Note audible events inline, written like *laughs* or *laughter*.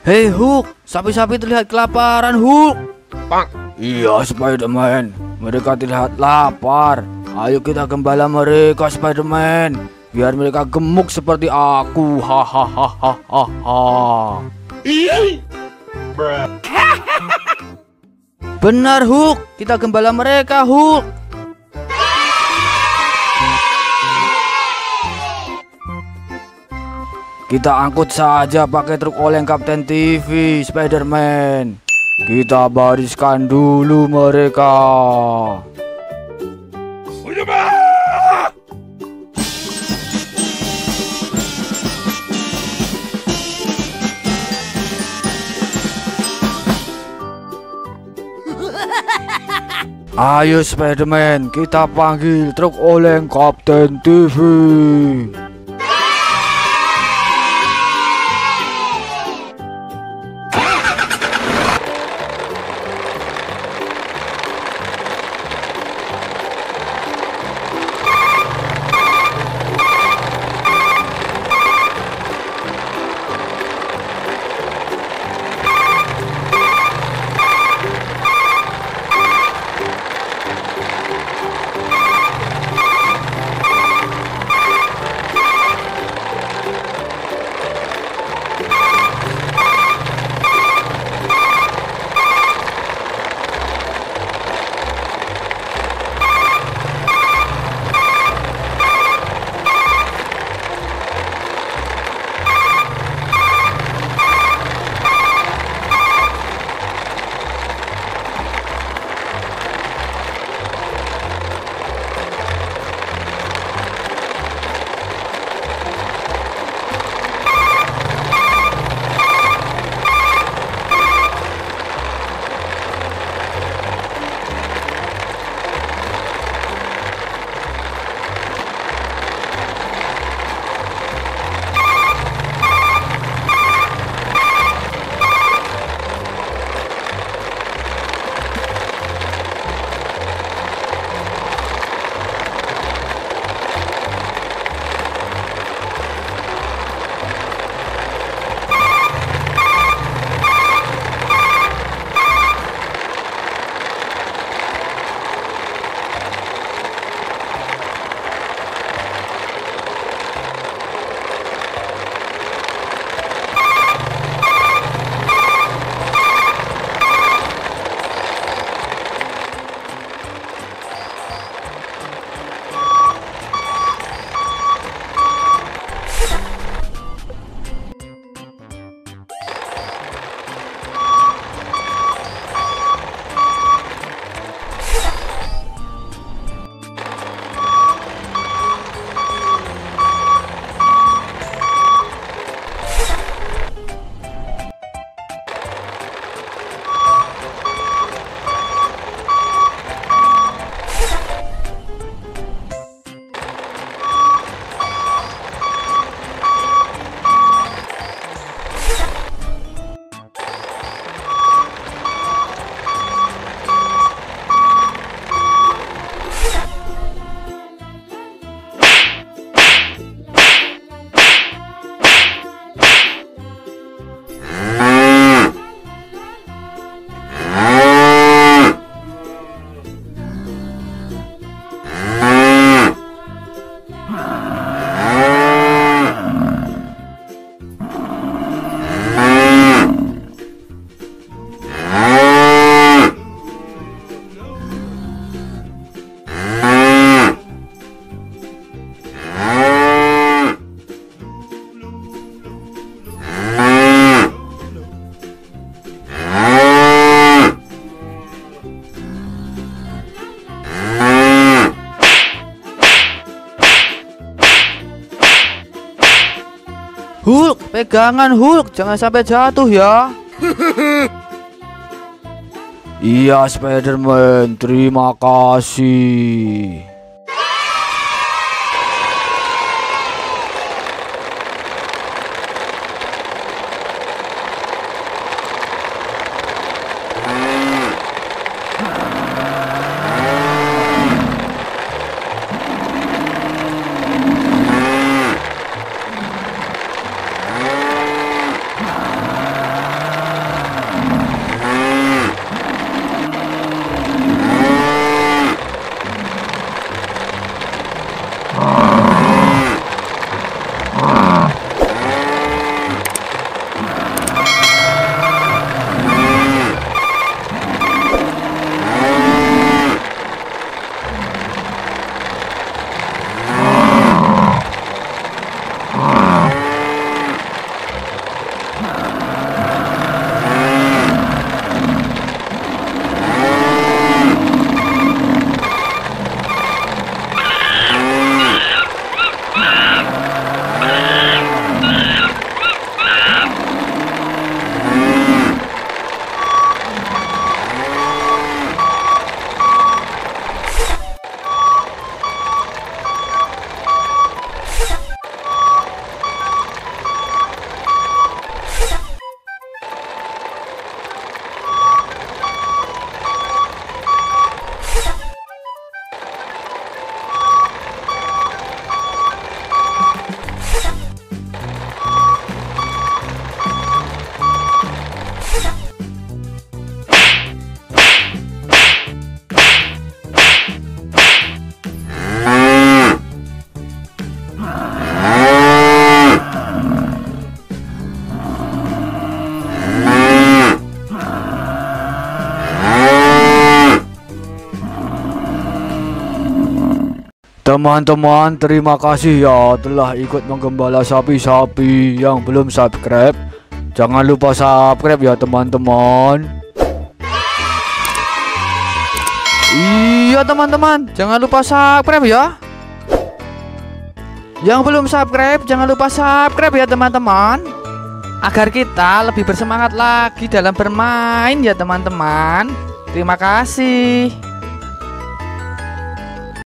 Hei Hulk, sapi-sapi terlihat kelaparan Hulk. Iya Spiderman, mereka terlihat lapar. Ayo kita gembala mereka Spiderman, biar mereka gemuk seperti aku. Hahaha. Benar Hulk, kita gembala mereka Hulk. Kita angkut saja pakai truk oleng Kapten TV, Spiderman. Kita bariskan dulu mereka. Ayo Spiderman, kita panggil truk oleng Kapten TV. Hulk, pegangan Hulk, jangan sampai jatuh ya. *laughs* iya Spiderman, terima kasih. Teman-teman, terima kasih ya telah ikut menggembala sapi-sapi yang belum subscribe. Jangan lupa subscribe ya teman-teman. Iya teman-teman, jangan lupa subscribe ya. Yang belum subscribe, jangan lupa subscribe ya teman-teman. Agar kita lebih bersemangat lagi dalam bermain ya teman-teman. Terima kasih.